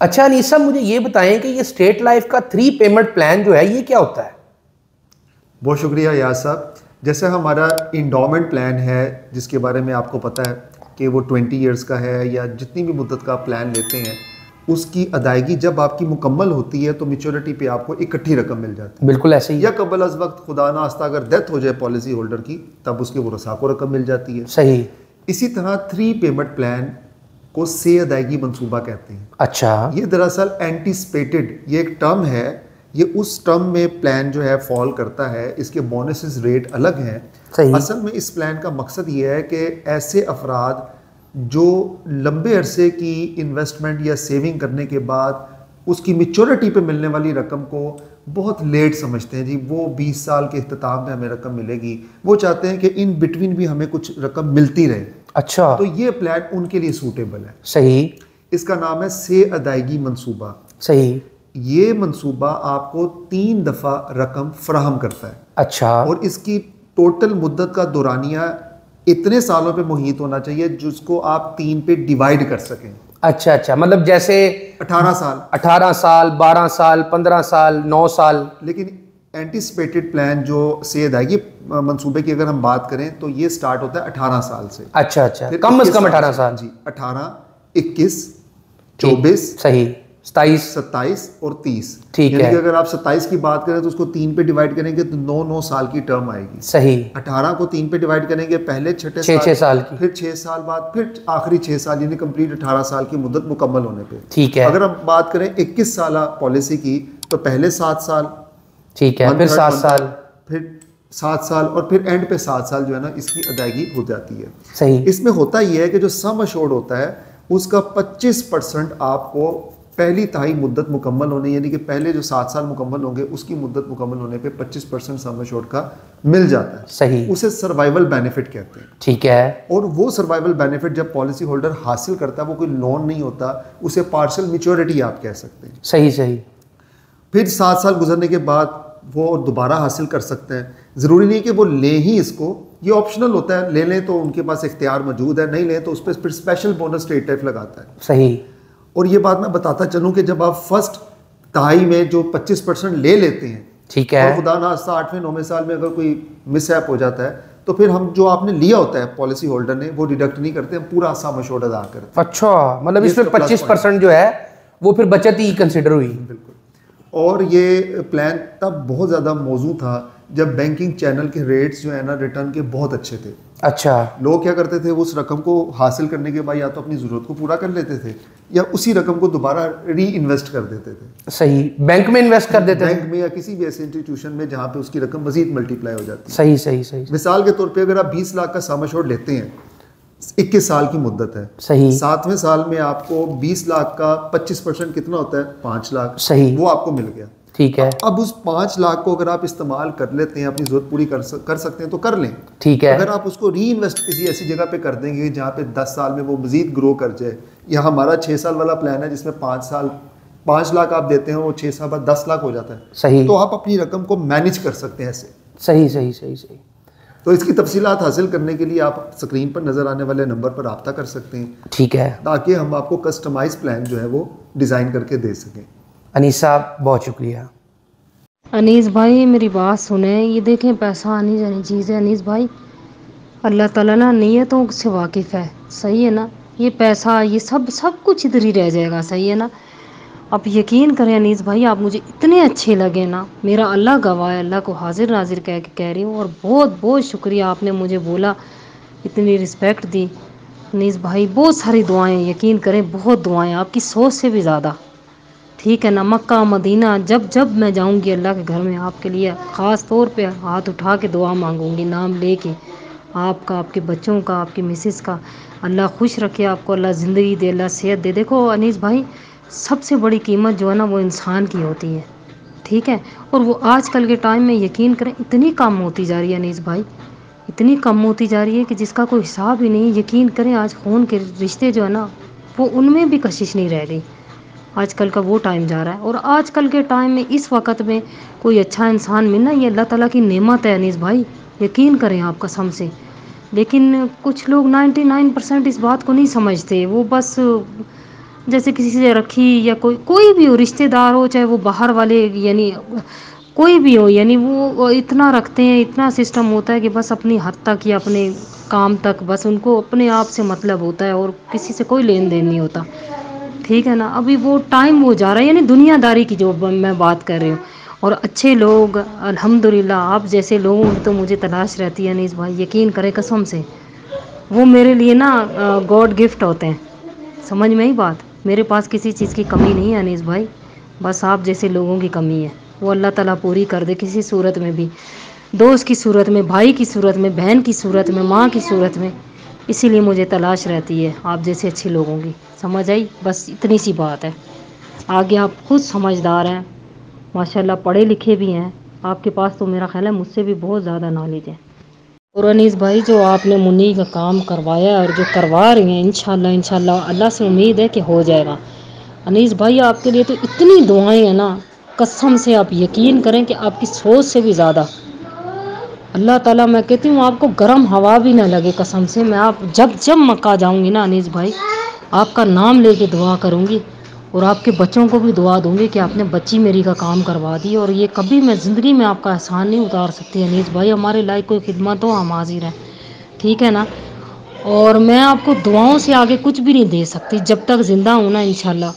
अच्छा अनीसा मुझे ये बताएँ कि ये स्टेट लाइफ का थ्री पेमेंट प्लान जो है ये क्या होता है? बहुत शुक्रिया याद साहब। जैसे हमारा इंडोमेंट प्लान है जिसके बारे में आपको पता है कि वो ट्वेंटी ईयर्स का है या जितनी भी मुद्दत का प्लान लेते हैं उसकी अदायगी जब आपकी मुकम्मल होती है तो मेच्योरिटी पे आपको इकट्ठी रकम मिल जाती है। बिल्कुल ऐसे ही। या कबल अज वक्त खुदा ना आस्ता अगर डेथ हो जाए पॉलिसी होल्डर की तब उसके वसा को रकम मिल जाती है। सही। इसी तरह थ्री पेमेंट प्लान को से अदायगी मंसूबा कहते हैं। अच्छा। ये दरअसल एंटीसिपेटेड ये एक टर्म है ये उस टर्म में प्लान जो है फॉल करता है इसके बोनसेस रेट अलग हैं। असल में इस प्लान का मकसद ये है कि ऐसे अफराद जो लंबे अरसे की इन्वेस्टमेंट या सेविंग करने के बाद उसकी मिच्योरिटी पे मिलने वाली रकम को बहुत लेट समझते हैं। जी वो 20 साल के अख्ताम में हमें रकम मिलेगी। वो चाहते हैं कि इन बिटवीन भी हमें कुछ रकम मिलती रहे। अच्छा। तो ये प्लान उनके लिए सूटेबल है। सही। इसका नाम है से अदायगी मंसूबा। सही। ये मंसूबा आपको तीन दफ़ा रकम फ्राहम करता है। अच्छा। और इसकी टोटल मुद्दत का दौरानिया इतने सालों पे मुहित होना चाहिए जिसको आप तीन पे डिवाइड कर सकें। अच्छा अच्छा। मतलब जैसे 18 साल। 18 साल 12 साल 15 साल 9 साल। लेकिन एंटिसिपेटेड प्लान जो से अदायगी मंसूबे की अगर हम बात करें तो ये स्टार्ट होता है 18 साल से। अच्छा अच्छा। कम से कम 18 साल। जी 18 21 24 सही। सताईस। सत्ताईस और तीस। ठीक है। अगर आप सत्ताईस की बात करें तो उसको तीन पे डिवाइड करेंगे तो नौ नौ साल की टर्म आएगी। सही। अठारह को तीन पे डिवाइड करेंगे पहले छठे छः छः साल की। फिर छह साल बाद फिर आखिरी छह साल यानी कंप्लीट अठारह साल की मुद्दत मुकम्मल होने पे। ठीक है। अगर हम बात करें इक्कीस साल पॉलिसी की तो पहले सात साल ठीक है फिर सात साल। फिर सात साल और फिर एंड पे सात साल जो है ना इसकी अदायगी हो जाती है। सही। इसमें होता यह है कि जो सम अशोर्ड होता है उसका 25 परसेंट आपको पहली ताई मुद्दत मुकम्मल होने यानी कि पहले जो सात साल मुकम्मल होंगे उसकी मुद्दत मुकम्मल होने पे 25 परसेंट सम अशोर्ड का मिल जाता है। सही। उसे सर्वाइवल बेनिफिट कहते हैं। ठीक है। और वो सर्वाइवल बेनिफिट जब पॉलिसी होल्डर हासिल करता है वो कोई लोन नहीं होता उसे पार्शल मेच्योरिटी आप कह सकते हैं। सही सही। फिर सात साल गुजरने के बाद वो दोबारा हासिल कर सकते हैं। ज़रूरी नहीं कि वो लें ही इसको। ये ऑप्शनल होता है ले लें तो उनके पास इख्तियार मौजूद है नहीं लें तो उस पर फिर स्पेशल बोनस स्टेट टाइप लगाता है। सही। और ये बात मैं बताता चलूँ कि जब आप फ़र्स्ट दहाई में जो 25 परसेंट ले लेते हैं ठीक और है खुदा ना खास्ता आठवें नौवें साल में अगर कोई मिसहैप हो जाता है तो फिर हम जो आपने लिया होता है पॉलिसी होल्डर ने वो डिडक्ट नहीं करते हम पूरा सम मशोर अदा करते अच्छा मतलब इसमें पच्चीस परसेंट जो है वो फिर बचत ही कंसिडर हुई। बिल्कुल। और ये प्लान तब बहुत ज़्यादा मौजू था जब बैंकिंग चैनल के रेट्स जो है ना रिटर्न के बहुत अच्छे थे। अच्छा। लोग क्या करते थे उस रकम को हासिल करने के बाद या तो अपनी ज़रूरत को पूरा कर लेते थे या उसी रकम को दोबारा री इन्वेस्ट कर देते थे। सही। बैंक में इन्वेस्ट कर देते थे। बैंक में या किसी भी ऐसे इंस्टीट्यूशन में जहाँ पे उसकी रकम मजीद मल्टीप्लाई हो जाती है। सही सही सही। मिसाल के तौर पर अगर आप 20 लाख का सामाशोर लेते हैं 21 साल की मुद्दत है। सही। सातवें साल में आपको 20 लाख का 25 परसेंट कितना होता है? पाँच लाख। सही। वो आपको मिल गया। ठीक है। अब उस पाँच लाख को अगर आप इस्तेमाल कर लेते हैं अपनी ज़रूरत पूरी कर सक, कर सकते हैं तो कर लें। ठीक है। अगर आप उसको री इन्वेस्ट किसी ऐसी जगह पे कर देंगे जहाँ पे दस साल में वो मजीद ग्रो कर जाए। या हमारा छः साल वाला प्लान है जिसमें पाँच साल पाँच लाख आप देते हैं वो छः साल बाद दस लाख हो जाता है। सही। तो आप अपनी रकम को मैनेज कर सकते हैं ऐसे। सही सही सही सही। तो इसकी तफसीलात हासिल करने के लिए आप स्क्रीन पर नज़र आने वाले नंबर पर रब्ता कर सकते हैं। ठीक है। ताकि हम आपको कस्टमाइज प्लान जो है वो डिज़ाइन करके दे सकें। अनीस साहब बहुत शुक्रिया। अनीस भाई मेरी बात सुने। ये देखें पैसा आनी जानी चीज़ है। अनीस भाई अल्लाह ताला ना नीयतों से वाकिफ़ है। सही है ना? ये पैसा ये सब सब कुछ इधर ही रह जाएगा। सही है ना? आप यकीन करें अनीस भाई, आप मुझे इतने अच्छे लगे ना। मेरा अल्लाह गवाह है, अल्लाह को हाजिर नाजिर कह के कह रही हूँ और बहुत बहुत शुक्रिया आपने मुझे बोला, इतनी रिस्पेक्ट दी। अनीस भाई, बहुत सारी दुआएँ, यकीन करें बहुत दुआएँ, आपकी सोच से भी ज़्यादा। ठीक है ना, मक्का, मदीना, जब जब मैं जाऊँगी अल्लाह के घर में, आपके लिए ख़ास तौर पे हाथ उठा के दुआ मांगूँगी, नाम लेके, आपका, आपके बच्चों का, आपकी मिसेस का। अल्लाह खुश रखे, आपको अल्लाह ज़िंदगी दे, अल्लाह सेहत दे। देखो अनीस भाई सबसे बड़ी कीमत जो है ना वो इंसान की होती है, ठीक है? और वो आजकल के टाइम में यकीन करें, इतनी कम होती जा रही है अनीस भाई। इतनी कम होती जा रही है कि जिसका कोई हिसाब ही नहीं, यकीन करें आज खून के रिश्ते जो है ना, वो उनमें भी कशिश नहीं रह गई आजकल का वो टाइम जा रहा है। और आजकल के टाइम में, इस वक्त में कोई अच्छा इंसान मिलना, ये अल्लाह ताला की नेमत है अनीस भाई। यकीन करें आप कसम से। लेकिन कुछ लोग 99 परसेंट इस बात को नहीं समझते। वो बस जैसे किसी से रखी या कोई कोई भी हो, रिश्तेदार हो, चाहे वो बाहर वाले, यानी कोई भी हो, यानी वो इतना रखते हैं, इतना सिस्टम होता है कि बस अपनी हद तक या अपने काम तक बस उनको अपने आप से मतलब होता है और किसी से कोई लेन देन नहीं होता। ठीक है ना? अभी वो टाइम वो जा रहा है, यानी दुनियादारी की जो मैं बात कर रही हूँ। और अच्छे लोग, अल्हम्दुलिल्लाह, आप जैसे लोगों की तो मुझे तलाश रहती है अनीस भाई यकीन करें कसम से। वो मेरे लिए ना गॉड गिफ्ट होते हैं। समझ में ही बात? मेरे पास किसी चीज़ की कमी नहीं है, अनीस भाई। बस आप जैसे लोगों की कमी है। वो अल्लाह ताला पूरी कर दे किसी सूरत में भी। दोस्त की सूरत में, भाई की सूरत में, बहन की सूरत में, माँ की सूरत में। इसीलिए मुझे तलाश रहती है आप जैसे अच्छे लोगों की। समझ आई? बस इतनी सी बात है। आगे आप खुद समझदार हैं। माशाल्लाह पढ़े लिखे भी हैं। आपके पास तो मेरा ख्याल है मुझसे भी बहुत ज़्यादा नॉलेज है। और अनीस भाई, जो आपने मुन्नी का काम करवाया और जो करवा रही हैं, इंशाल्लाह इंशाल्लाह, अल्लाह से उम्मीद है कि हो जाएगा। अनीस भाई, आपके लिए तो इतनी दुआएँ हैं ना, कसम से आप यकीन करें कि आपकी सोच से भी ज़्यादा। अल्लाह ताला, मैं कहती हूँ, आपको गर्म हवा भी ना लगे कसम से। मैं आप जब जब मक्का जाऊँगी ना अनीस भाई, आपका नाम लेके दुआ करूँगी। और आपके बच्चों को भी दुआ दूँगी कि आपने बच्ची मेरी का काम करवा दी और ये कभी मैं ज़िंदगी में आपका एहसान नहीं उतार सकती अनीस भाई। हमारे लाइक कोई खिदमत हो, हम हाजिर हैं ठीक है ना? और मैं आपको दुआओं से आगे कुछ भी नहीं दे सकती। जब तक ज़िंदा हूँ ना इन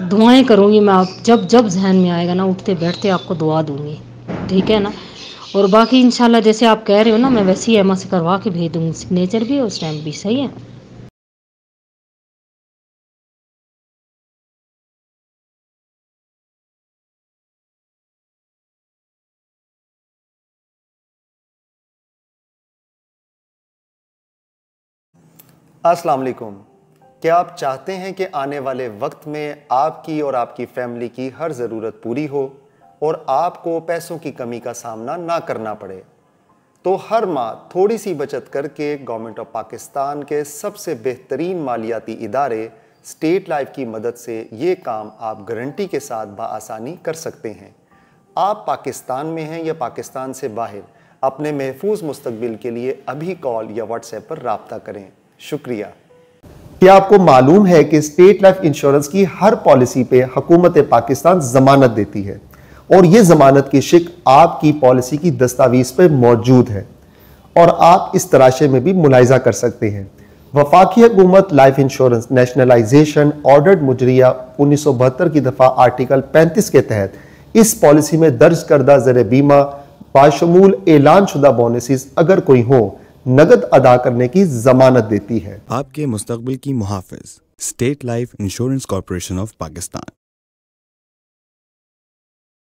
दुआएँ करूँगी मैं आप, जब जब जहन में आएगा ना, उठते बैठते आपको दुआ दूँगी। ठीक है ना? और बाकी इंशाल्लाह जैसे आप कह रहे हो ना, मैं वैसे ही एमा से करवा के भेज दूँगी। सिग्नेचर भी और स्टैम्प भी। सही है? अस्सलाम वालेकुम। क्या आप चाहते हैं कि आने वाले वक्त में आपकी और आपकी फैमिली की हर ज़रूरत पूरी हो और आपको पैसों की कमी का सामना ना करना पड़े? तो हर माह थोड़ी सी बचत करके गवर्नमेंट ऑफ़ पाकिस्तान के सबसे बेहतरीन मालियाती इदारे, स्टेट लाइफ की मदद से ये काम आप गारंटी के साथ बसानी कर सकते हैं। आप पाकिस्तान में हैं या पाकिस्तान से बाहर, अपने महफूज मुस्तबिल के लिए अभी कॉल या व्हाट्सएप पर रबता करें। शुक्रिया। क्या आपको मालूम है कि स्टेट लाइफ इंश्योरेंस की हर पॉलिसी पे हुकूमत पाकिस्तान जमानत देती है? और ये जमानत की शिक आपकी पॉलिसी की दस्तावेज़ पे मौजूद है। और आप इस तराशे में भी मुलायजा कर सकते हैं। वफाकी हुकूमत लाइफ इंश्योरेंस नेशनलाइजेशन ऑर्डर्ड मुजरिया उन्नीस सौ बहत्तर की दफ़ा आर्टिकल 35 के तहत इस पॉलिसी में दर्ज करदा जर बीमा बाशमूल ऐलान शुदा बोनसिस अगर कोई हो नगद अदा करने की जमानत देती है। आपके मुस्तबिल की मुहाफिज State Life Insurance Corporation of Pakistan